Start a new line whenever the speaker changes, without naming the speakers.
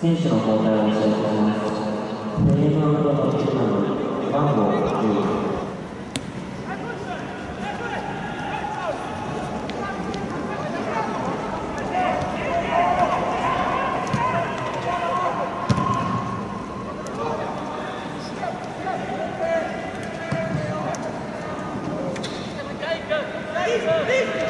選手の交代をお知らせします。テレームアウト番の、番号10。
Peace!